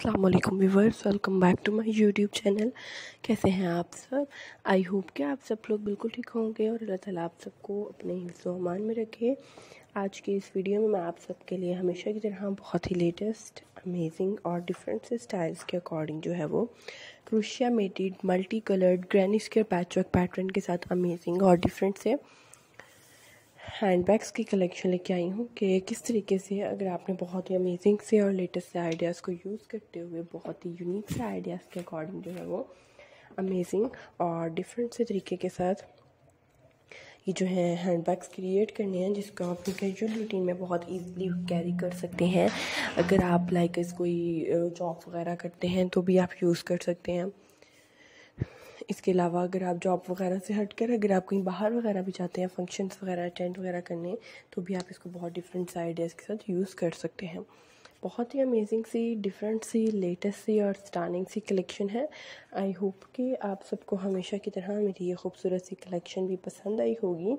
Allam viewers welcome back to my YouTube channel कैसे हैं आप सब? आई होप कि आप सब लोग बिल्कुल ठीक होंगे और अल्लाह ताला आप सबको अपने हिफ्ज़मान में रखे। आज की इस वीडियो में मैं आप सबके लिए हमेशा की तरह बहुत ही लेटेस्ट अमेजिंग और डिफरेंट से स्टाइल्स के अकॉर्डिंग जो है वो crochet mated multi coloured granny square patchwork pattern के साथ अमेजिंग और डिफरेंट से हैंड बैग्स की कलेक्शन लेके आई हूँ कि किस तरीके से, अगर आपने बहुत ही अमेजिंग से और लेटेस्ट से आइडियाज़ को यूज़ करते हुए बहुत ही यूनिक से आइडियाज़ के अकॉर्डिंग जो है वो अमेजिंग और डिफरेंट से तरीके के साथ ये जो है हैंड बैग्स क्रिएट करने हैं, जिसको आप अपनी कैजुअल रूटीन में बहुत इजीली कैरी कर सकते हैं। अगर आप लाइक कोई जॉब वगैरह करते हैं तो भी आप यूज़ कर सकते हैं। इसके अलावा अगर आप जॉब वगैरह से हट कर अगर आप कहीं बाहर वगैरह भी जाते हैं फ़ंक्शंस वगैरह अटेंड वगैरह करने तो भी आप इसको बहुत डिफरेंट आइडियाज़ के साथ यूज़ कर सकते हैं। बहुत ही अमेजिंग सी डिफरेंट सी लेटेस्ट सी और स्टानिंग सी कलेक्शन है। आई होप कि आप सबको हमेशा की तरह मेरी ये खूबसूरत सी कलेक्शन भी पसंद आई होगी।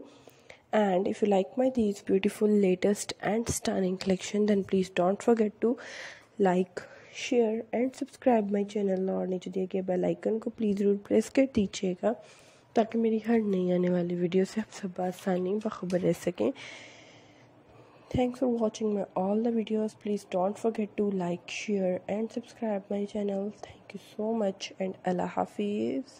And if you like my these beautiful latest and stunning collection then please don't forget to like share and subscribe my channel और नीचे दिए गए बेल आइकन को प्लीज़ ज़रूर प्रेस कर दीजिएगा ताकि मेरी हर नई आने वाली वीडियो से आप सब आसानी बखबर रह सकें। Thanks for watching my all the videos please don't forget to like share and subscribe my channel thank you so much and अल्लाह हाफिज़